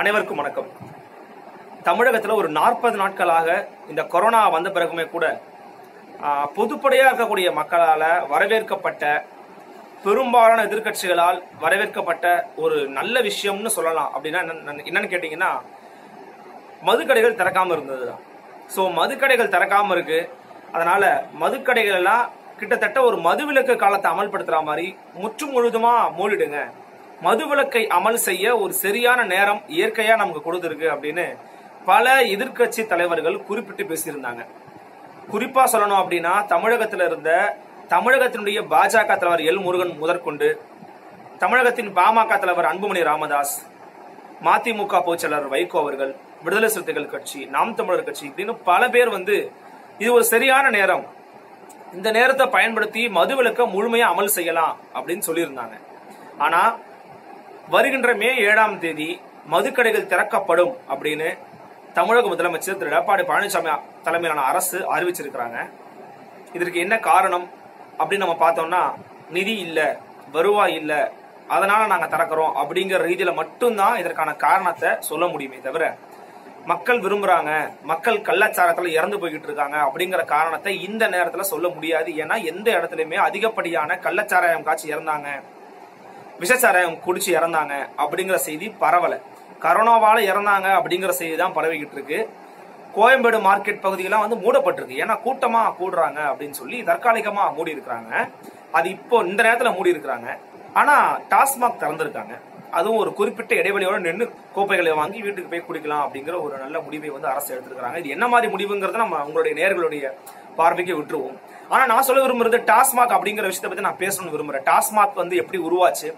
அனைவருக்கும் வணக்கம். தமிழகத்தில் ஒரு நாற்பது நாட்களாக இந்த கொரோனா வந்த பிறகுமே கூட பொதுப்படையாக இருக்கக்கூடிய மக்களால் வரவேற்கப்பட்ட பெரும்பாலான எதிர்க்கட்சிகளால் வரவேற்கப்பட்ட ஒரு நல்ல விஷயம்னு சொல்லலாம். அப்படின்னா என்னன்னு கேட்டிங்கன்னா மதுக்கடைகள் திறக்காமல் இருந்தது தான் ஸோ மதுக்கடைகள் திறக்காமல் இருக்குது அதனால் மதுக்கடைகள் எல்லாம் கிட்டத்தட்ட ஒரு மதுவிலக்கு காலத்தை அமல்படுத்துகிற மாதிரி முற்று முழுதுமாக மூடிடுங்க மதுவிலக்கை அமல் செய்ய ஒரு சரியான நேரம் இயற்கையா நமக்கு கொடுத்துருக்கு அப்படின்னு பல எதிர்க்கட்சி தலைவர்கள் குறிப்பிட்டு பேசியிருந்தாங்க. குறிப்பா சொல்லணும் அப்படின்னா தமிழகத்தில் இருந்த தமிழகத்தினுடைய பாஜக தலைவர் எல் முருகன் முதற்கொண்டு தமிழகத்தின் பாமக தலைவர் அன்புமணி ராமதாஸ் மதிமுக பொதுச்செயலாளர் வைகோ அவர்கள் விடுதலை சிறுத்தைகள் கட்சி நாம் தமிழர் கட்சி இப்படின்னு பல பேர் வந்து இது ஒரு சரியான நேரம். இந்த நேரத்தை பயன்படுத்தி மதுவிலக்க முழுமையா அமல் செய்யலாம் அப்படின்னு சொல்லியிருந்தாங்க. ஆனா வருகின்ற மே ஏழாம் தேதி மதுக்கடைகள் திறக்கப்படும் அப்படின்னு தமிழக முதலமைச்சர் திரு எடப்பாடி பழனிசாமி தலைமையிலான அரசு அறிவிச்சிருக்கிறாங்க. இதற்கு என்ன காரணம் அப்படின்னு நம்ம பார்த்தோம்னா நிதி இல்லை வருவாய் இல்லை அதனால நாங்கள் திறக்கிறோம் அப்படிங்கிற ரீதியில மட்டும்தான் இதற்கான காரணத்தை சொல்ல முடியுமே தவிர மக்கள் விரும்புறாங்க மக்கள் கள்ளச்சாரத்தில் இறந்து போய்கிட்டு இருக்காங்க அப்படிங்கிற காரணத்தை இந்த நேரத்துல சொல்ல முடியாது. ஏன்னா எந்த இடத்துலயுமே அதிகப்படியான கள்ளச்சாராயம் காய்ச்சி இறந்தாங்க விஷச்சாராயம் குடிச்சு இறந்தாங்க அப்படிங்கிற செய்தி பரவல. கரோனாவால இறந்தாங்க அப்படிங்கிற செய்தி தான் பரவிக்கிட்டு இருக்கு. கோயம்பேடு மார்க்கெட் பகுதியெல்லாம் வந்து மூடப்பட்டிருக்கு. ஏன்னா கூட்டமா கூடுறாங்க அப்படின்னு சொல்லி தற்காலிகமா மூடி இருக்கிறாங்க அது இப்போ இந்த நேரத்துல மூடி இருக்கிறாங்க ஆனா டாஸ்மாக் திறந்திருக்காங்க. அதுவும் ஒரு குறிப்பிட்ட இடைவெளியோட நின்று கோப்பைகளை வாங்கி வீட்டுக்கு போய் குடிக்கலாம் அப்படிங்கிற ஒரு நல்ல முடிவை வந்து அரசு எடுத்திருக்கிறாங்க. இது என்ன மாதிரி முடிவுங்கிறத நம்ம உங்களுடைய நேர்களுடைய பார்வைக்கு விட்டுருவோம். ஆனா நான் சொல்ல விரும்புறது டாஸ்மாக் அப்படிங்கிற விஷயத்தை பத்தி நான் பேசணும்னு விரும்புறேன். டாஸ்மாக் வந்து எப்படி உருவாச்சு?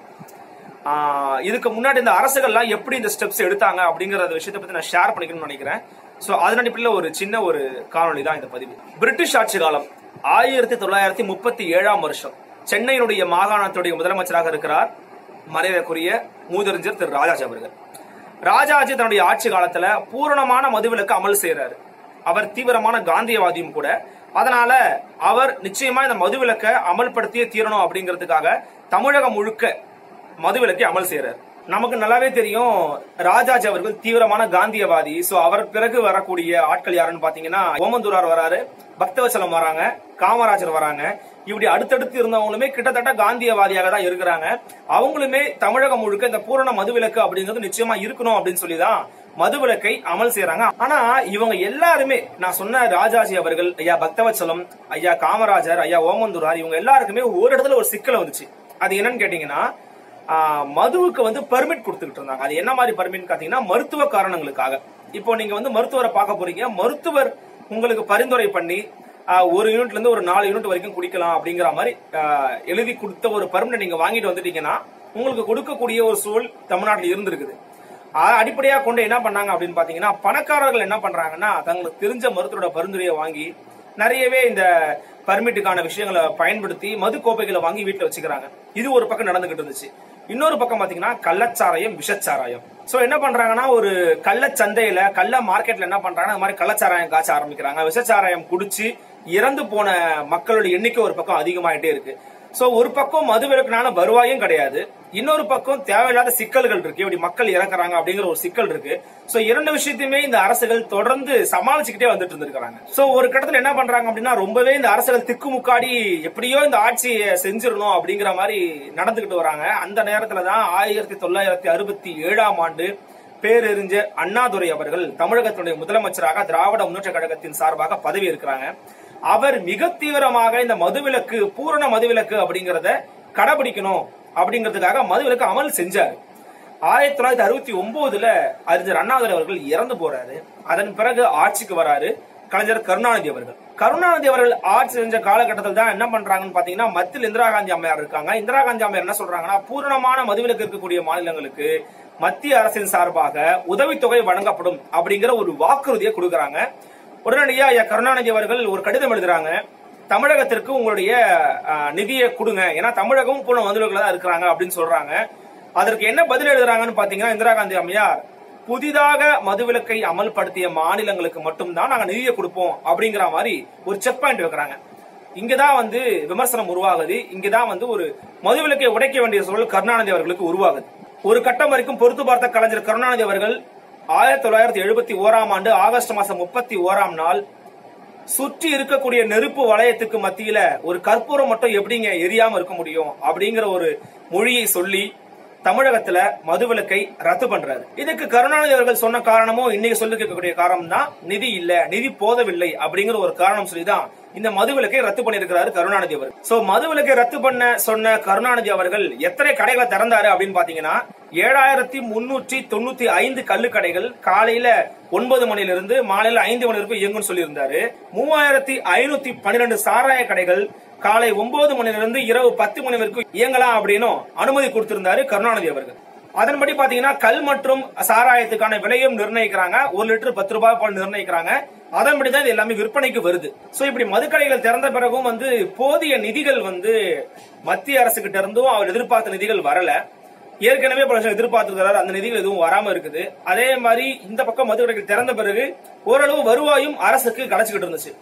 இதுக்கு முன்னாடி இந்த அரசுகள்லாம் எப்படி இந்த ஸ்டெப்ஸ் எடுத்தாங்க அப்படிங்கிற விஷயத்தை பத்தி நான் ஷேர் பண்ணிக்கணும்னு நினைக்கிறேன். சோ அதன் அடிப்படையில் ஒரு சின்ன ஒரு காணொளி தான் இந்த பதிவு. பிரிட்டிஷ் ஆட்சி காலம் ஆயிரத்தி தொள்ளாயிரத்தி முப்பத்தி ஏழாம் வருஷம் சென்னையினுடைய மாகாணத்துடைய முதலமைச்சராக இருக்கிறார் மறைவக்குரிய மூதறிஞர் திரு ராஜாஜி அவர்கள். ராஜாஜி தன்னுடைய ஆட்சி காலத்துல பூரணமான மதுவிலக்கு அமல் செய்யறாரு அவர் தீவிரமான காந்தியவாதியும் கூட அதனால அவர் நிச்சயமா இந்த மதுவிலக்கை அமல்படுத்தியே தீரணும் அப்படிங்கிறதுக்காக தமிழகம் முழுக்க மதுவிலக்கை அமல் செய்யறாரு நமக்கு நல்லாவே தெரியும் ராஜாஜி அவர்கள் தீவிரமான காந்தியவாதி. சோ அவர் பிறகு வரக்கூடிய ஆட்கள் யாருன்னு பாத்தீங்கன்னா ஓமந்தூரார் வராரு பக்தவச்சலம் வராங்க காமராஜர் வராங்க. இப்படி அடுத்தடுத்து இருந்தவங்களுமே கிட்டத்தட்ட காந்தியவாதியாக தான் இருக்கிறாங்க. அவங்களுமே தமிழகம் முழுக்க இந்த பூரண மதுவிலக்கு அப்படிங்கிறது நிச்சயமா இருக்கணும் அப்படின்னு சொல்லிதான் மதுவிலக்கை அமல் செய்யறாங்க ஆனா இவங்க எல்லாருமே நான் சொன்ன ராஜாஜி அவர்கள் ஐயா பக்தவச்சலம் ஐயா காமராஜர் ஐயா ஓமந்தூரார் இவங்க எல்லாருக்குமே ஒரு இடத்துல ஒரு சிக்கல் வந்துச்சு. அது என்னன்னு கேட்டீங்கன்னா ஆஹ், மதுவுக்கு வந்து பெர்மிட் கொடுத்துக்கிட்டு இருந்தாங்க. அது என்ன மாதிரி பெர்மிட் பாத்தீங்கன்னா மருத்துவ காரணங்களுக்காக. இப்போ நீங்க வந்து மருத்துவரை பார்க்க போறீங்க. மருத்துவர் உங்களுக்கு பரிந்துரை பண்ணி ஒரு யூனிட்ல இருந்து ஒரு நாலு யூனிட் வரைக்கும் குடிக்கலாம் அப்படிங்கிற மாதிரி எழுதி கொடுத்த ஒரு பர்மிட் நீங்க வாங்கிட்டு வந்துட்டீங்கன்னா உங்களுக்கு கொடுக்கக்கூடிய ஒரு சூழல் தமிழ்நாட்டில் இருந்திருக்குது. அடிப்படையாக அடிப்படையா கொண்டு என்ன பண்ணாங்க அப்படின்னு பாத்தீங்கன்னா பணக்காரர்கள் என்ன பண்றாங்கன்னா தங்களுக்கு தெரிஞ்ச மருத்துவரோட பரிந்துரையை வாங்கி நிறையவே இந்த பர்மிட்டுக்கான விஷயங்களை பயன்படுத்தி மது கோப்பைகளை வாங்கி வீட்டுல வச்சுக்கிறாங்க. இது ஒரு பக்கம் நடந்துகிட்டு இருந்துச்சு. இன்னொரு பக்கம் பாத்தீங்கன்னா கள்ளச்சாராயம் விஷச்சாராயம். சோ என்ன பண்றாங்கன்னா ஒரு கள்ள சந்தையில கள்ள மார்க்கெட்ல என்ன பண்றாங்கன்னா இந்த மாதிரி கள்ளச்சாராயம் காய்ச்ச ஆரம்பிக்கிறாங்க. விஷச்சாராயம் குடிச்சு இறந்து போன மக்களுடைய எண்ணிக்கை ஒரு பக்கம் அதிகமாயிட்டே இருக்கு. சோ ஒரு பக்கம் மதுவிலக்குனால வருவாயும் கிடையாது. இன்னொரு பக்கம் தேவையில்லாத சிக்கல்கள் இருக்கு. இப்படி மக்கள் இறக்குறாங்க அப்படிங்கிற ஒரு சிக்கல் இருக்கு. சோ இரண்டு விஷயத்தையுமே இந்த அரசுகள் தொடர்ந்து சமாளிச்சுக்கிட்டே வந்துட்டு இருந்திருக்காங்க சோ ஒரு கட்டத்துல என்ன பண்றாங்க அப்படின்னா ரொம்பவே இந்த அரசுகள் திக்குமுக்காடி எப்படியோ இந்த ஆட்சியை செஞ்சிடணும் அப்படிங்கிற மாதிரி நடந்துகிட்டு வராங்க. அந்த நேரத்துல தான் ஆயிரத்தி தொள்ளாயிரத்தி அறுபத்தி ஏழாம் ஆண்டு பேரறிஞர் அண்ணாதுரை அவர்கள் தமிழகத்தினுடைய முதலமைச்சராக திராவிட முன்னேற்ற கழகத்தின் சார்பாக பதவி இருக்கிறாங்க அவர் மிக தீவிரமாக இந்த மதுவிலக்கு பூரண மதுவிலக்கு அப்படிங்கறத கடைபிடிக்கணும் அப்படிங்கிறதுக்காக மதுவிலக்கு அமல் செஞ்சாரு. ஆயிரத்தி தொள்ளாயிரத்தி அறுபத்தி ஒன்பதுல அறிஞர் அண்ணாதுரை அவர்கள் இறந்து போறாரு. அதன் பிறகு ஆட்சிக்கு வராரு கலைஞர் கருணாநிதி அவர்கள். கருணாநிதி அவர்கள் ஆட்சி செஞ்ச காலகட்டத்தில் தான் என்ன பண்றாங்கன்னு பாத்தீங்கன்னா மத்தியில் இந்திரா காந்தி அம்மையார் இருக்காங்க. இந்திரா காந்தி அம்மையார் என்ன சொல்றாங்கன்னா பூரணமான மதுவிலக்கு இருக்கக்கூடிய மாநிலங்களுக்கு மத்திய அரசின் சார்பாக உதவித்தொகை வழங்கப்படும் அப்படிங்கிற ஒரு வாக்குறுதியை கொடுக்கறாங்க. உடனடியாக ஐயா கருணாநிதி அவர்கள் ஒரு கடிதம் எழுதுறாங்க. தமிழகத்திற்கு உங்களுடைய நிதியை கொடுங்க. ஏன்னா தமிழகம் பூர்ண மதுவிலக்குல தான் இருக்கிறாங்க அப்படின்னு சொல்றாங்க. அதற்கு என்ன பதில் எழுதுறாங்கன்னு பாத்தீங்கன்னா இந்திரா காந்தி அம்மையார் புதிதாக மதுவிலக்கை அமல்படுத்திய மாநிலங்களுக்கு மட்டும்தான் நாங்க நிதியை கொடுப்போம் அப்படிங்கிற மாதிரி ஒரு செக் பாயிண்ட் வைக்கிறாங்க. இங்கதான் வந்து விமர்சனம் உருவாகுது. இங்கதான் வந்து ஒரு மதுவிலக்கை உடைக்க வேண்டிய சூழல் கருணாநிதி அவர்களுக்கு உருவாகுது. ஒரு கட்டம் வரைக்கும் பொறுத்து பார்த்த கலைஞர் கருணாநிதி அவர்கள் ஆயிரத்தி தொள்ளாயிரத்தி எழுபத்தி ஓராம் ஆண்டு ஆகஸ்ட் மாசம் முப்பத்தி ஓராம் நாள் சுற்றி இருக்கக்கூடிய நெருப்பு வளையத்துக்கு மத்தியில ஒரு கற்பூரம் மட்டும் எப்படிங்க எரியாம இருக்க முடியும் அப்படிங்கிற ஒரு மொழியை சொல்லி தமிழகத்துல மதுவிலக்கை ரத்து பண்றாரு. இதுக்கு கருணாநிதி அவர்கள் சொன்ன காரணமும் இன்னைக்கு சொல்லி கேட்கக்கூடிய காரணம் தான் நிதி இல்ல நிதி போதவில்லை அப்படிங்கிற ஒரு காரணம் சொல்லிதான் இந்த மதுவிலக்கை ரத்து பண்ணிருக்கிறாரு கருணாநிதி அவர்கள். சோ மதுவிலக்கை ரத்து பண்ண சொன்ன கருணாநிதி அவர்கள் எத்தனை கடைகளை திறந்தாரு அப்படின்னு பாத்தீங்கன்னா ஏழாயிரத்தி முன்னூற்றி தொண்ணூத்தி ஐந்து கல்லு கடைகள் காலையில ஒன்பது மணிலிருந்து மாலையில ஐந்து மணி வரைக்கும் இயங்கும்னு சொல்லியிருந்தாரு. மூவாயிரத்தி ஐநூத்தி பன்னிரெண்டு சாராய கடைகள் காலை ஒன்பது மணிலிருந்து இரவு பத்து மணி வரைக்கும் இயங்கலாம் அப்படின்னு அனுமதி கொடுத்திருந்தாரு கருணாநிதி அவர்கள். அதன்படி பாத்தீங்கன்னா கல் மற்றும் சாராயத்துக்கான விலையும் நிர்ணயிக்கிறாங்க. ஒரு லிட்டர் பத்து ரூபாய் போல் நிர்ணயிக்கிறாங்க. அதன்படி தான் இது எல்லாமே விற்பனைக்கு வருது. சோ இப்படி மதுக்கடைகள் திறந்த பிறகும் வந்து போதிய நிதிகள் வந்து மத்திய அரசு கிட்ட இருந்தும் அவர் எதிர்பார்த்த நிதிகள் வரல. ஏற்கனவே பல வருஷம் எதிர்பார்த்திருக்கிறாரு. அந்த நிதிகள் எதுவும் வராம இருக்குது. அதே மாதிரி இந்த பக்கம் மதுக்கடைகள் திறந்த பிறகு ஓரளவு வருவாயும் அரசுக்கு கிடைச்சிக்கிட்டு இருந்துச்சு.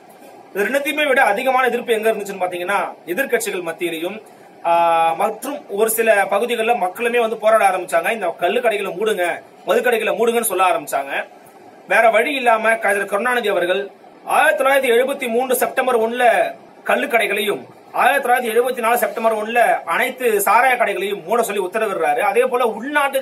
இது ரெண்டுத்தையுமே விட அதிகமான எதிர்ப்பு எங்க இருந்துச்சுன்னு பாத்தீங்கன்னா எதிர்க்கட்சிகள் மத்தியிலையும் மற்றும் ஒரு சில பகுதிகளில் மக்களுமே வந்து போராட ஆரம்பிச்சாங்க. இந்த கல்லு கடைகளை மூடுங்க மதுக்கடைகளை மூடுங்கன்னு சொல்ல ஆரம்பிச்சாங்க. வேற வழி இல்லாம கலைஞர் கருணாநிதி அவர்கள் ஆயிரத்தி தொள்ளாயிரத்தி எழுபத்தி மூன்று செப்டம்பர் ஒன்ல கல்லு கடைகளையும் ஆயிரத்தி தொள்ளாயிரத்தி எழுபத்தி நாலு செப்டம்பர் ஒன்ல அனைத்து சாராய கடைகளையும் மூட சொல்லி உத்தரவிடுறாரு. அதே போல உள்நாட்டு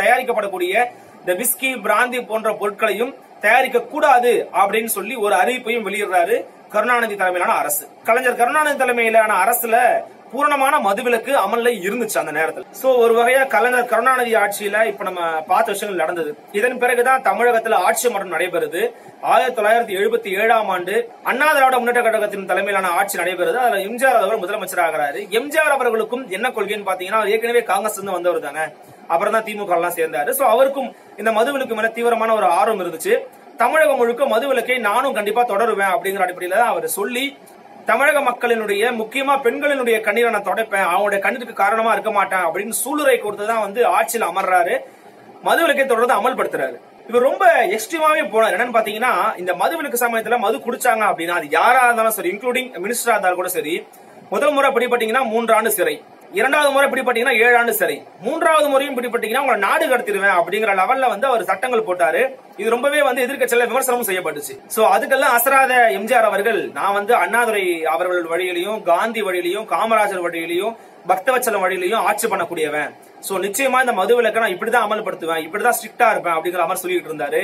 தயாரிக்கப்படக்கூடிய இந்த விஸ்கி பிராந்தி போன்ற பொருட்களையும் தயாரிக்க கூடாது அப்படின்னு சொல்லி ஒரு அறிவிப்பையும் வெளியிடுறாரு கருணாநிதி தலைமையிலான அரசு. கலைஞர் கருணாநிதி தலைமையிலான அரசுல பூரணமான மதுவிலக்கு அமல்ல இருந்துச்சு அந்த நேரத்தில். சோ ஒரு வகையா கலைஞர் கருணாநிதி ஆட்சியில இப்ப நம்ம பார்த்த விஷயங்கள் நடந்தது. இதன் பிறகுதான் தமிழகத்துல ஆட்சி மாற்றம் நடைபெறுது. ஆயிரத்தி தொள்ளாயிரத்தி எழுபத்தி ஏழாம் ஆண்டு அண்ணா திராவிட முன்னேற்ற கழகத்தின் தலைமையிலான ஆட்சி நடைபெறுது. அதுல எம்ஜிஆர் அவர் முதலமைச்சர் ஆகிறாரு எம்ஜிஆர் அவர்களுக்கும் என்ன கொள்கைன்னு பாத்தீங்கன்னா ஏற்கனவே காங்கிரஸ் இருந்து வந்தவர் தானே. அப்புறம் தான் திமுக எல்லாம் சேர்ந்தாரு. சோ அவருக்கும் இந்த மதுவிலக்கு மேல தீவிரமான ஒரு ஆர்வம் இருந்துச்சு. தமிழகம் முழுக்க மதுவிலக்கை நானும் கண்டிப்பா தொடருவேன் அப்படிங்கிற அடிப்படையில தான் அவர் சொல்லி தமிழக மக்களினுடைய முக்கியமா பெண்களினுடைய கண்ணீரை நான் தொடப்பேன். அவங்களுடைய கண்ணீருக்கு காரணமா இருக்க மாட்டேன் அப்படின்னு சூளுரை கொடுத்துதான் வந்து ஆட்சியில் அமர்றாரு. மதுவிலக்கை தொடர்ந்து அமல்படுத்துறாரு. இவர் ரொம்ப எக்ஸ்ட்ரீமாவே போனார். என்னன்னு பாத்தீங்கன்னா இந்த மதுவிலக்கு சமயத்துல மது குடிச்சாங்க அப்படின்னா அது யாரா இருந்தாலும் சரி இன்க்ளூடிங் மினிஸ்டரா இருந்தாலும் கூட சரி முதல் முறை பிடிபட்டீங்கன்னா மூன்று ஆண்டு சிறை. இரண்டாவது முறை பிடிபட்டீங்கன்னா ஏழு ஆண்டு சிறை. மூன்றாவது முறையும் பிடிபட்டீங்கன்னா உங்களை நாடு கடத்திடுவேன் அப்படிங்கிற லெவல்ல வந்து அவர் சட்டங்கள் போட்டாரு. இது ரொம்பவே வந்து எதிர்க்கட்சியில விமர்சனமும் செய்யப்பட்டுச்சு. சோ அதுக்கெல்லாம் அசராத எம்ஜிஆர் அவர்கள் நான் வந்து அண்ணாதுரை அவர்கள் வழியிலையும் காந்தி வழியிலையும் காமராஜர் வழியிலையும் பக்தவச்சலம் வழியிலையும் ஆட்சி பண்ணக்கூடியவன். சோ நிச்சயமா இந்த மது விலக்கை நான் இப்படிதான் அமல்படுத்துவேன் இப்படிதான் ஸ்ட்ரிக்டா இருப்பேன் அப்படிங்கிற மாதிரி சொல்லிட்டு இருந்தாரு.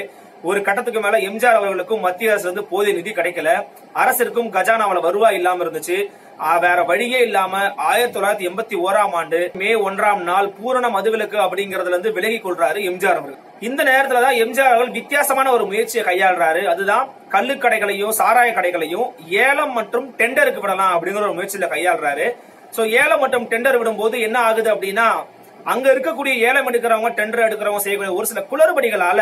ஒரு கட்டத்துக்கு மேல எம்ஜிஆர் அவர்களுக்கும் மத்திய அரசு வந்து போதிய நிதி கிடைக்கல. அரசிற்கும் கஜானாவுல வருவாய் இல்லாம இருந்துச்சு. வேற வழியே இல்லாம ஆயிரத்தி தொள்ளாயிரத்தி எண்பத்தி ஓராம் ஆண்டு மே ஒன்றாம் நாள் பூரண மதுவிலக்கு அப்படிங்கறதுல இருந்து விலகி கொள்றாரு எம்ஜிஆர் அவர்கள். இந்த நேரத்துல தான் எம்ஜிஆர் அவர்கள் வித்தியாசமான ஒரு முயற்சியை கையாளுறாரு. அதுதான் கல்லு கடைகளையும் சாராய கடைகளையும் ஏலம் மற்றும் டெண்டருக்கு விடலாம் அப்படிங்கிற ஒரு முயற்சியில கையாளுறாரு. சோ ஏலம் மற்றும் டெண்டர் விடும்போது என்ன ஆகுது அப்படின்னா அங்க இருக்கக்கூடிய ஏலம் எடுக்கிறவங்க டெண்டர் எடுக்கிறவங்க செய்யக்கூடிய ஒரு சில குளறுபடிகளால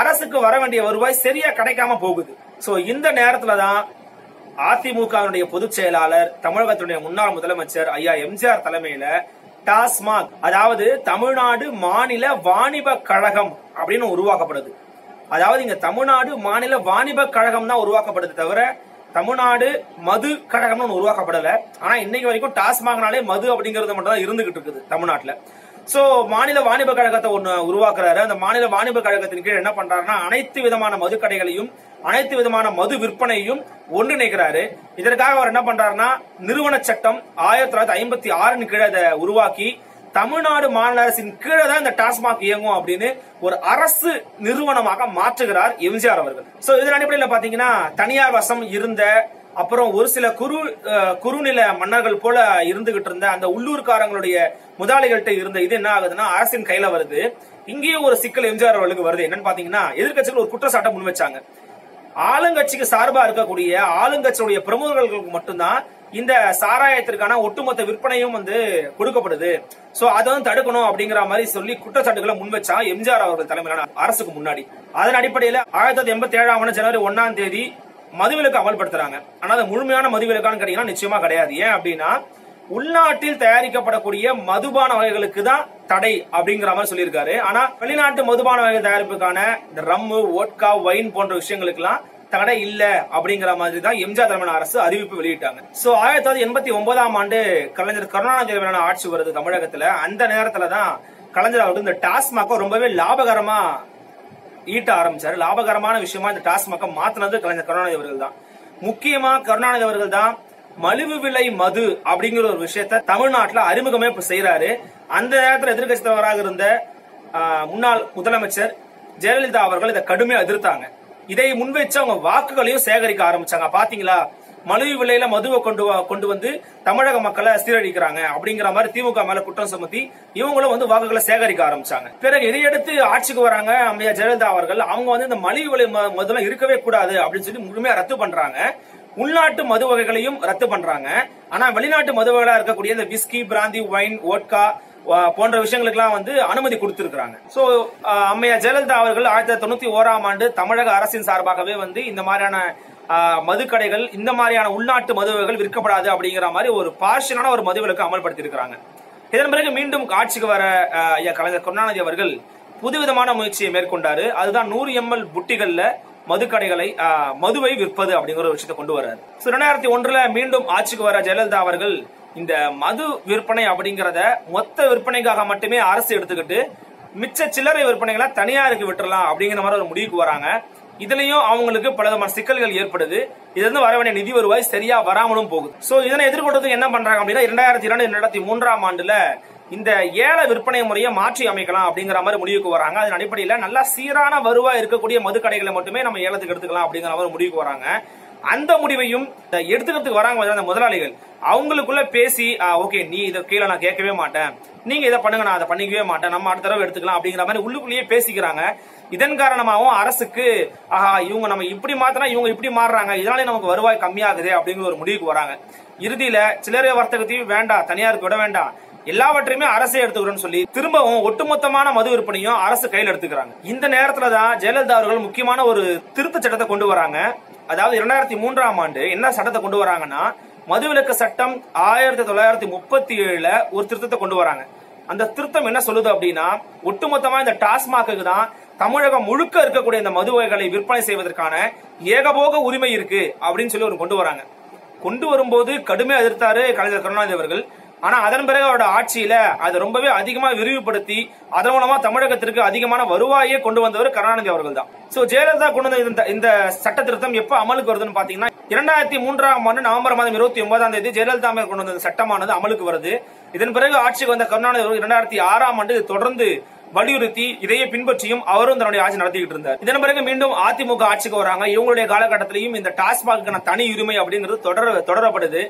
அரசுக்கு வர வேண்டிய வருவாய் சரியா கிடைக்காம போகுது. சோ இந்த நேரத்துல தான் அதிமுகவினுடைய பொதுச் செயலாளர் தமிழகத்தினுடைய முன்னாள் முதலமைச்சர் ஐயா எம்ஜிஆர் தலைமையில டாஸ்மாக் அதாவது தமிழ்நாடு மாநில வாணிப கழகம் அப்படின்னு உருவாக்கப்படுது. அதாவது இங்க தமிழ்நாடு மாநில வாணிப கழகம் தான் உருவாக்கப்படுது தவிர தமிழ்நாடு மது கழகம்னு உருவாக்கப்படல. ஆனா இன்னைக்கு வரைக்கும் டாஸ்மாக்னாலே மது அப்படிங்கறது மட்டும் தான் இருந்துகிட்டு இருக்குது தமிழ்நாட்டுல. சோ மாநில வாணிப கழகத்தை ஒண்ணு உருவாக்குறாரு. அந்த மாநில வாணிப கழகத்தின் கீழ் என்ன பண்றாருன்னா அனைத்து விதமான மது கடைகளையும் அனைத்து விதமான மது விற்பனையும் ஒன்றிணைக்கிறாரு. இதற்காக அவர் என்ன பண்றாருன்னா நிறுவன சட்டம் ஆயிரத்தி தொள்ளாயிரத்தி ஐம்பத்தி ஆறின் கீழே அதை உருவாக்கி தமிழ்நாடு மாநில அரசின் கீழே தான் இந்த டாஸ்மாக் இயங்கும் அப்படின்னு ஒரு அரசு நிறுவனமாக மாற்றுகிறார் எம்ஜிஆர் அவர்கள். சோ இதன் அடிப்படையில் பாத்தீங்கன்னா தனியார் வசம் இருந்த அப்புறம் ஒரு சில குறு அஹ், குறுநில மன்னர்கள் போல இருந்துகிட்டு இருந்த அந்த உள்ளூர்காரங்களுடைய முதலாளிகள்கிட்ட இருந்த இது என்ன ஆகுதுன்னா அரசின் கையில வருது. இங்கேயும் ஒரு சிக்கல் எம்ஜிஆர் அவர்களுக்கு வருது. என்னன்னு பாத்தீங்கன்னா எதிர்க்கட்சிகள் ஒரு குற்றச்சாட்டை முன் வச்சாங்க ஆளுங்கட்சிக்கு சார்பா இருக்கக்கூடிய ஆளுங்கட்சியுடைய பிரமுகர்களுக்கு மட்டும்தான் இந்த சாராயத்திற்கான ஒட்டுமொத்த விற்பனையும் வந்து கொடுக்கப்படுது. சோ அதை வந்து தடுக்கணும் அப்படிங்கிற மாதிரி சொல்லி குற்றச்சாட்டுகளை முன் வச்சா எம்ஜிஆர் அவர்கள் தலைமையிலான அரசுக்கு முன்னாடி. அதன் அடிப்படையில ஆயிரத்தி தொள்ளாயிரத்தி எண்பத்தி ஏழாம் ஜனவரி ஒன்னாம் தேதி மதுவிலக்கு அமல்படுத்துறாங்க. ஆனா அது முழுமையான மதுவிலக்கான்னு கேட்டீங்கன்னா நிச்சயமா கிடையாது. ஏன் அப்படின்னா உள்நாட்டில் தயாரிக்கப்படக்கூடிய மதுபான வகைகளுக்கு தான் தடை அப்படிங்கிற மாதிரி சொல்லியிருக்காரு. ஆனா வெளிநாட்டு மதுபான வகை தயாரிப்புக்கான ரம்மு ஓட்கா ஒயின் போன்ற விஷயங்களுக்கெல்லாம் தடை இல்ல அப்படிங்கிற மாதிரி தான் எம்ஜிஆர் தலைமையான அரசு அறிவிப்பு வெளியிட்டாங்க. சோ ஆயிரத்தி தொள்ளாயிரத்தி எண்பத்தி ஒன்பதாம் ஆண்டு கலைஞர் கருணாநிதி தலைமையிலான ஆட்சி வருது தமிழகத்துல. அந்த நேரத்துல தான் கலைஞர் அவர்கள் இந்த டாஸ்மாக ரொம்பவே லாபகரமா ஈட்ட ஆரம்பிச்சாரு. லாபகரமான விஷயமா இந்த டாஸ்மாக மாத்தினது கலைஞர் கருணாநிதி அவர்கள் தான் முக்கியமா கருணாநிதி அவர்கள் தான் மலிவு விலை மது அப்படிங்கிற ஒரு விஷயத்த தமிழ்நாட்டுல அறிமுகமே இப்ப செய்யறாரு அந்த நேரத்தில் எதிர்கட்சி தலைவராக இருந்த முன்னாள் முதலமைச்சர் ஜெயலலிதா அவர்கள் இதை கடுமையா எதிர்த்தாங்க. இதை முன்வைச்சு அவங்க வாக்குகளையும் சேகரிக்க ஆரம்பிச்சாங்க. பாத்தீங்களா? மலிவு விலையில மதுவை கொண்டு கொண்டு வந்து தமிழக மக்களை சீரழிக்கிறாங்க அப்படிங்கிற மாதிரி திமுக மேல குற்றம் சுமத்தி இவங்களும் வந்து வாக்குகளை சேகரிக்க ஆரம்பிச்சாங்க. பிறகு இதையடுத்து ஆட்சிக்கு வராங்க அம்மையா ஜெயலலிதா அவர்கள். அவங்க வந்து இந்த மலிவு விலை ம- மதுலாம் இருக்கவே கூடாது அப்படின்னு சொல்லி முழுமையா ரத்து பண்றாங்க. உள்நாட்டு மது வகைகளையும் ரத்து பண்றாங்க. ஆனா வெளிநாட்டு மது வகைகளா இருக்கக்கூடிய இந்த விஸ்கி பிராந்தி ஒயின் ஓட்கா போன்ற விஷயங்களுக்கெல்லாம் வந்து அனுமதி கொடுத்திருக்கிறாங்க. சோ அம்மையா ஜெயலலிதா அவர்கள் ஆயிரத்தி தொள்ளாயிரத்தி தொண்ணூத்தி ஓராம் ஆண்டு தமிழக அரசின் சார்பாகவே வந்து இந்த மாதிரியான மதுக்கடைகள் இந்த மாதிரியான உள்நாட்டு மதுவைகள் விற்கப்படாது அப்படிங்கிற மாதிரி ஒரு பார்ஷனான ஒரு மதுவிலக்கு அமல்படுத்தியிருக்கிறாங்க. இதன் பிறகு மீண்டும் ஆட்சிக்கு வர ஐயா கலைஞர் கருணாநிதி அவர்கள் புதுவிதமான முயற்சியை மேற்கொண்டாரு. அதுதான் நூறு எம்எல் புட்டிகள்ல மதுக்கடைகளை மதுவை விற்பது அப்படிங்கிற ஒரு விஷயத்தை கொண்டு வர்றாரு. So, ரெண்டாயிரத்தி ஒன்றுல மீண்டும் ஆட்சிக்கு வர ஜெயலலிதா அவர்கள் இந்த மது விற்பனை அப்படிங்கறத மொத்த விற்பனைக்காக மட்டுமே அரசு எடுத்துக்கிட்டு மிச்ச சில்லறை விற்பனைகளை தனியாருக்கு விட்டுறலாம் அப்படிங்கிற மாதிரி ஒரு முடிவுக்கு வராங்க. இதுலயும் அவங்களுக்கு பலவிதமான சிக்கல்கள் ஏற்படுது. இதுல இருந்து வர வேண்டிய நிதி வருவாய் சரியா வராமலும் போகுது. சோ இதனை எதிர்கொள்றதுக்கு என்ன பண்றாங்க அப்படின்னா இரண்டாயிரத்தி இரண்டு இரண்டாயிரத்தி மூன்றாம் ஆண்டுல இந்த ஏல விற்பனை முறையை மாற்றி அமைக்கலாம் அப்படிங்கிற மாதிரி முடிவுக்கு வராங்க. அதன் அடிப்படையில நல்லா சீரான வருவாய் இருக்கக்கூடிய மதுக்கடைகளை மட்டுமே நம்ம ஏலத்துக்கு எடுத்துக்கலாம் அப்படிங்கிற மாதிரி முடிவுக்கு வராங்க. அந்த முடிவையும் எடுத்துக்கிறதுக்கு வராங்க அந்த முதலாளிகள். அவங்களுக்குள்ள பேசி ஓகே நீ இதை கீழே நான் கேட்கவே மாட்டேன். நீங்க இதை பண்ணுங்க நான் அதை பண்ணிக்கவே மாட்டேன். நம்ம அடுத்த தடவை எடுத்துக்கலாம் அப்படிங்கிற மாதிரி உள்ளுக்குள்ளேயே பேசிக்கிறாங்க. இதன் காரணமாகவும் அரசுக்கு ஆஹா இவங்க நம்ம இப்படி மாத்தினா இவங்க இப்படி மாறுறாங்க. இதனாலே நமக்கு வருவாய் கம்மியாகுது அப்படிங்கிற ஒரு முடிவுக்கு வராங்க. இறுதியில சில்லறை வர்த்தகத்தையும் வேண்டாம் தனியாருக்கு விட வேண்டாம் எல்லாவற்றையுமே அரசே எடுத்துக்கிறோம்னு சொல்லி திரும்பவும் ஒட்டுமொத்தமான மது விற்பனையும் அரசு கையில் எடுத்துக்கிறாங்க. இந்த நேரத்துல தான் ஜெயலலிதா அவர்கள் முக்கியமான ஒரு திருத்த சட்டத்தை கொண்டு வராங்க. அதாவது இரண்டாயிரத்தி மூன்றாம் ஆண்டு என்ன சட்டத்தை கொண்டு வராங்கன்னா மதுவிலக்கு சட்டம் ஆயிரத்தி தொள்ளாயிரத்தி முப்பத்தி ஏழுல ஒரு திருத்தத்தை கொண்டு வராங்க. அந்த திருத்தம் என்ன சொல்லுது அப்படின்னா ஒட்டுமொத்தமா இந்த டாஸ்மாக்கு தான் தமிழகம் முழுக்க இருக்கக்கூடிய இந்த மது வகைகளை விற்பனை செய்வதற்கான ஏகபோக உரிமை இருக்கு அப்படின்னு சொல்லி ஒரு கொண்டு வராங்க. கொண்டு வரும்போது கடுமையா எதிர்த்தாரு கலைஞர் கருணாநிதி அவர்கள். ஆனா அதன் பிறகு அவரோட ஆட்சியில அதை ரொம்பவே அதிகமா விரிவுபடுத்தி அதன் மூலமா தமிழகத்திற்கு அதிகமான வருவாயை கொண்டு வந்தவர் கருணாநிதி அவர்கள் தான் சோ ஜெயலலிதா கொண்டு வந்த இந்த இந்த சட்ட திருத்தம் எப்ப அமலுக்கு வருதுன்னு பாத்தீங்கன்னா இரண்டாயிரத்தி மூன்றாம் ஆண்டு நவம்பர் மாதம் இருபத்தி ஒன்பதாம் தேதி ஜெயலலிதா அம்மையார் கொண்டு வந்த சட்டமானது அமலுக்கு வருது. இதன் பிறகு ஆட்சிக்கு வந்த கருணாநிதி அவர்கள் இரண்டாயிரத்தி ஆறாம் ஆண்டு தொடர்ந்து வலியுறுத்தி இதையே பின்பற்றியும் அவரும் தன்னுடைய ஆட்சி நடத்திக்கிட்டு இருந்தார். இதன் பிறகு மீண்டும் அதிமுக ஆட்சிக்கு வராங்க. இவங்களுடைய காலகட்டத்திலையும் இந்த டாஸ்மாக்கான தனி உரிமை அப்படிங்கிறது தொடர தொடரப்படுது.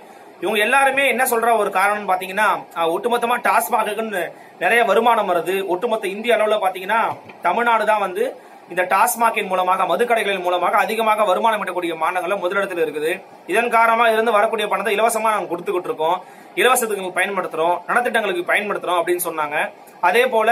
இவங்க எல்லாருமே என்ன சொல்ற ஒரு காரணம் பாத்தீங்கன்னா ஒட்டுமொத்தமா டாஸ்மாகுன்னு நிறைய வருமானம் வருது. ஒட்டுமொத்த இந்திய அளவுல பாத்தீங்கன்னா தமிழ்நாடு தான் வந்து இந்த டாஸ்மாகின் மூலமாக மதுக்கடைகளின் மூலமாக அதிகமாக வருமானம் ஈட்டக்கூடிய மாநிலங்கள்ல முதலிடத்தில் இருக்குது. இதன் காரணமா இருந்து வரக்கூடிய பணத்தை இலவசமா நாங்க கொடுத்துக்கிட்டு இருக்கோம். இலவசத்துக்கு பயன்படுத்துறோம். நலத்திட்டங்களுக்கு பயன்படுத்துறோம் அப்படின்னு சொன்னாங்க. அதே போல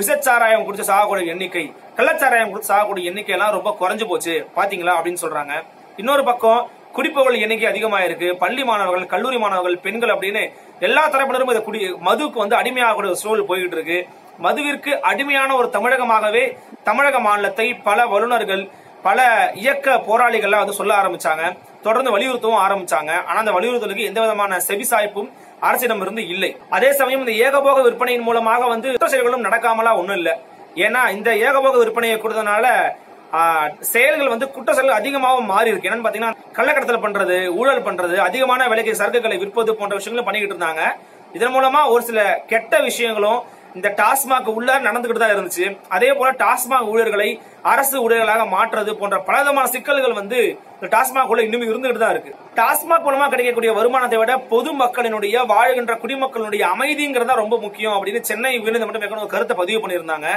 விசச்சாராயம் குடிச்சு சாகக்கூடிய எண்ணிக்கை கள்ளச்சாராயம் குடிச்சு சாகக்கூடிய எண்ணிக்கை எல்லாம் ரொம்ப குறைஞ்சு போச்சு. பாத்தீங்களா? அப்படின்னு சொல்றாங்க. இன்னொரு பக்கம் குடிப்பவர்கள் எண்ணிக்கை அதிகமாக இருக்கு. பள்ளி மாணவர்கள் கல்லூரி மாணவர்கள் பெண்கள் அப்படின்னு எல்லா தரப்பினரும் இதை குடி மதுவுக்கு வந்து அடிமையாகக்கூடிய ஒரு சூழல் போய்கிட்டு இருக்கு. மதுவிற்கு அடிமையான ஒரு தமிழகமாகவே தமிழக மாநிலத்தை பல வல்லுநர்கள் பல இயக்க போராளிகள்லாம் வந்து சொல்ல ஆரம்பிச்சாங்க. தொடர்ந்து வலியுறுத்தவும் ஆரம்பிச்சாங்க. ஆனா அந்த வலியுறுத்தலுக்கு எந்த விதமான செவிசாய்ப்பும் அரசிடம் இருந்து இல்லை. அதே சமயம் இந்த ஏகபோக விற்பனையின் மூலமாக வந்து குற்ற செயல்களும் நடக்காமலா ஒண்ணும் இல்ல. ஏன்னா இந்த ஏகபோக விற்பனையை கொடுத்ததுனால செயல்கள் வந்து குற்ற செயல்கள் அதிகமாக மாறி இருக்கு என்னன்னு பாத்தீங்கன்னா கள்ளக்கடத்தல் பண்றது ஊழல் பண்றது அதிகமான விலைக்கு சரக்குகளை விற்பது போன்ற விஷயங்களும் பண்ணிக்கிட்டு இருந்தாங்க. இதன் மூலமா ஒரு சில கெட்ட விஷயங்களும் இந்த டாஸ்மாக் உள்ள நடந்துகிட்டு தான் இருந்துச்சு. அதே போல டாஸ்மாக் ஊழியர்களை அரசு ஊழியர்களாக மாற்றுறது போன்ற பலவிதமான சிக்கல்கள் வந்து இந்த டாஸ்மாக் உள்ள இன்னும் இருந்துகிட்டு தான் இருக்கு. டாஸ்மாக் மூலமா கிடைக்கக்கூடிய வருமானத்தை விட பொது மக்களினுடைய வாழ்கின்ற குடிமக்களுடைய அமைதிங்கிறதா ரொம்ப முக்கியம் அப்படின்னு சென்னை உயர்நீதிமன்றம் ஏற்கனவே ஒரு கருத்தை பதிவு பண்ணியிருந்தாங்க.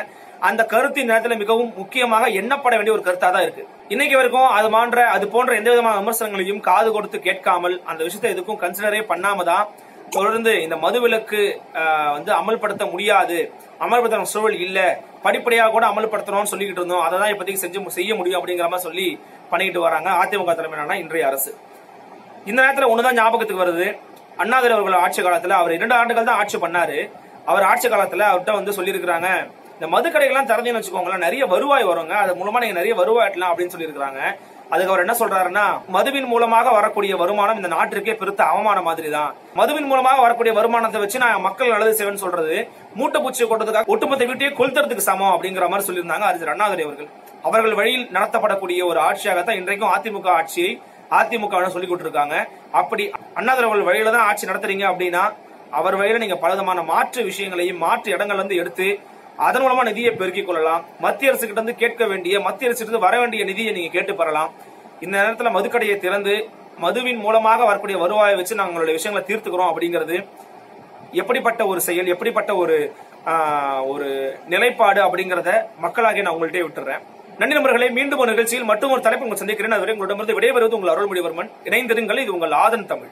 அந்த கருத்தின் நேரத்தில் மிகவும் முக்கியமாக எண்ணப்பட வேண்டிய ஒரு கருத்தா தான் இருக்கு. இன்னைக்கு வரைக்கும் அது மான்ற அது போன்ற எந்த விதமான விமர்சனங்களையும் காது கொடுத்து கேட்காமல் அந்த விஷயத்தை எதுக்கும் கன்சிடரே பண்ணாம தான் தொடர்ந்து இந்த மதுவிலக்கு ஆஹ், வந்து அமல்படுத்த முடியாது. அமல்படுத்த சூழல் இல்ல. படிப்படியாக கூட அமல்படுத்தணும்னு சொல்லிக்கிட்டு இருந்தோம். அதை தான் இப்போதைக்கு செஞ்சு செய்ய முடியும் அப்படிங்கிற மாதிரி சொல்லி பண்ணிக்கிட்டு வராங்க. அதிமுக தலைமையிலான இன்றைய அரசு. இந்த நேரத்துல ஒண்ணுதான் ஞாபகத்துக்கு வருது. அண்ணாதுரை அவர்கள் ஆட்சி காலத்துல அவர் இரண்டு ஆண்டுகள் தான் ஆட்சி பண்ணாரு. அவர் ஆட்சி காலத்துல அவர்கிட்ட வந்து சொல்லியிருக்கிறாங்க இந்த மதுக்கடைகள்லாம் திறந்தீங்கன்னு வச்சுக்கோங்களேன் நிறைய வருவாய் வருங்க. அது மூலமா நீங்க நிறைய வருவாய் எட்டலாம் அப்படின்னு சொல்லியிருக்காங்க அதுக்கு அவர் என்ன சொல்றாருன்னா மதுவின் மூலமாக வரக்கூடிய வருமானம் இந்த நாட்டிற்கே பெருத்த அவமானம் மாதிரி தான் மதுவின் மூலமாக வரக்கூடிய வருமானத்தை வச்சு நான் மக்கள் நல்லது செய்வேன்னு சொல்றது மூட்டை பூச்சி கொட்டதுக்காக ஒட்டுமொத்த வீட்டையே கொளுத்துறதுக்கு சமம் அப்படிங்கிற மாதிரி சொல்லியிருந்தாங்க அறிஞர் அண்ணாதுரை அவர்கள். அவர்கள் வழியில் நடத்தப்படக்கூடிய ஒரு ஆட்சியாகத்தான் இன்றைக்கும் அதிமுக ஆட்சியை அதிமுக சொல்லி கொடுத்துருக்காங்க. அப்படி அண்ணாதுரை அவர்கள் வழியில தான் ஆட்சி நடத்துறீங்க அப்படின்னா அவர் வழியில நீங்க பலவிதமான மாற்று விஷயங்களையும் மாற்று இடங்கள்ல இருந்து எடுத்து அதன் மூலமா நிதியை பெருக்கிக் கொள்ளலாம். மத்திய அரசு கிட்ட இருந்து கேட்க வேண்டிய மத்திய அரசு இருந்து வர வேண்டிய நிதியை நீங்க கேட்டு பெறலாம். இந்த நேரத்துல மதுக்கடையை திறந்து மதுவின் மூலமாக வரக்கூடிய வருவாயை வச்சு நாங்க உங்களுடைய விஷயங்களை தீர்த்துக்கிறோம் அப்படிங்கிறது எப்படிப்பட்ட ஒரு செயல் எப்படிப்பட்ட ஒரு ஆஹ், ஒரு நிலைப்பாடு அப்படிங்கறத மக்களாகிய நான் உங்கள்கிட்ட விட்டுறேன். நன்றி நண்பர்களே மீண்டும் ஒரு நிகழ்ச்சியில் மட்டும் ஒரு தலைப்பு உங்கள் சந்திக்கிறேன். அதுவரை உங்களிடமிருந்து விடைபெறுவது உங்கள் அருள்மொழிவர்மன். இணைந்திருங்கள் இது உங்கள் ஆதன் தமிழ்.